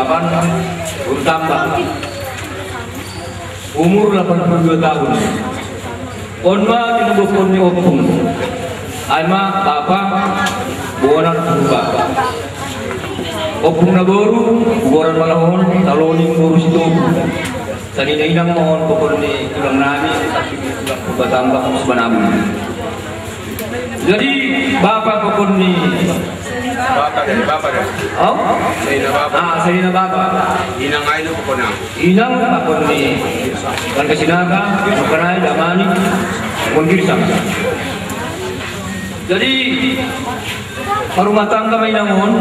bapan bertambah umur 82 tahun. Onma tinubukon ni opung. Aima bapak buonan berubah opung na boru buonan malahon taloning boru situ Tadi na inang mohon pokon ni tulang nami tapi bertambah sebenarnya jadi bapak pokon ni Bapak dari bapak dah. Oh? Saya nak bapak. Ah, saya baba. Inang ay no ko na. Inang pakon ni kan kasinaga, makanay, damani, mungkirsang. Jadi rumah tangga may nangon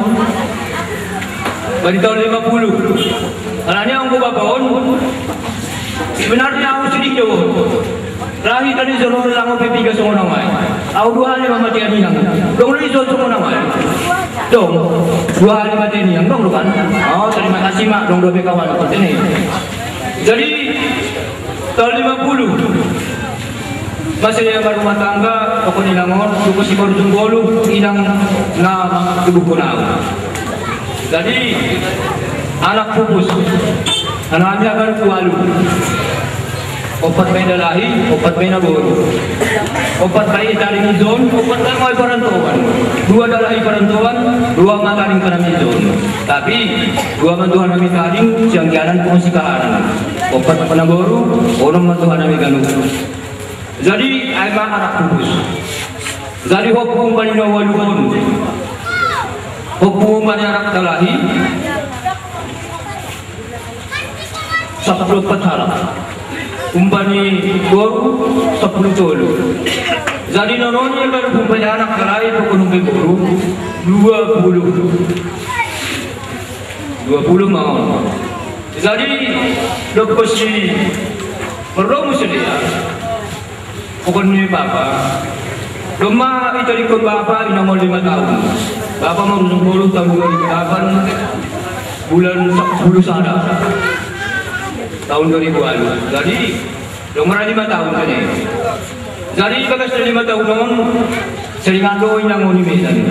Bali tahun 50 Alanya ang bubabaon Sebenarnya aku sedih jauh Lahir tadi seluruh lang ako pipiga sa unang ay Ako dua hari mamati ang inang Dong rin sa unang ay Dong Dua hari mati niyang Dong lukan Oh terima kasih mak. Dong dua kawan ini Jadi Tahun 50 Masih yang rumah tangga Ako nilangon Suko si Korutong Golo Inang na tubuh ko na Jadi Anak pupus. Anaknya kan kualu Opat may lalahi, opat may naboro. Opat may dari mizon, opat may may parantuan. Dua dalahi parantuan, dua mataring kanamizon. Tapi, dua mantuhan kami taring, siyang jalan kung si. Opat panaboro, orang mantuhan kami ganun. Jadi, ay anak pupus. Jadi, hukum kanina walukon. Hukum kanina anak dalahi, sepuluh petala umpani guru sepuluh tolu jadi nononya baru umpani anak kerai pokok guru dua puluh. Dua puluh mau. Jadi dokter si perlu sedia pokoknya papa Rumah itu ikut bapak ini nomor lima tahun. Bapak mau sepuluh tahun 2008 bulan 10 sana tahun 2000-an. Jadi nomor lima tahun ya. Jadi bagas lima tahun non sering ando yang mau nih tadi.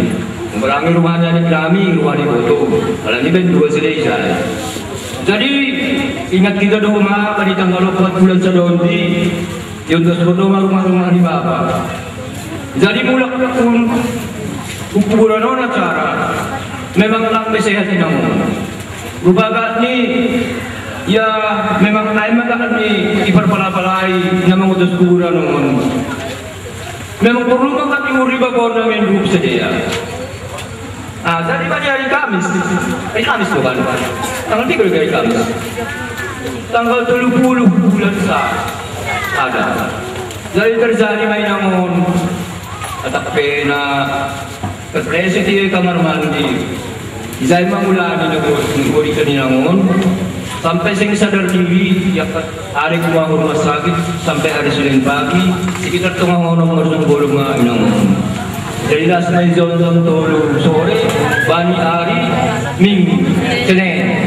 Rumahnya di kami, rumah di foto. Kalau ini dua sedih saya. Jadi ingat kita dong pada tanggal 4 bulan sedonti yang terus rumah-rumah di bapak. Jadi mulak pun ukuran orang acara memang lang sehat namun. Rubagat ni ya memang naik maka ni iperpala-palai na mengutus kuburan namun. Memang perlu maka timur riba kau na main grup sedia. Ah, jadi pada hari Kamis, hari Kamis tu kan, tanggal tiga hari Kamis, tanggal 30 bulan sa ada. Jadi terjadi main namun. At pena. Presiden kamar mandi. Isay mangulani na ko Nguri kanina ngon Sampai sing sadar diri Ya hari kuma rumah sakit Sampai hari Senin pagi Sekitar tengah Ngurusang bolong nga inang night zone zone tolo Sore Bani hari Minggu Senin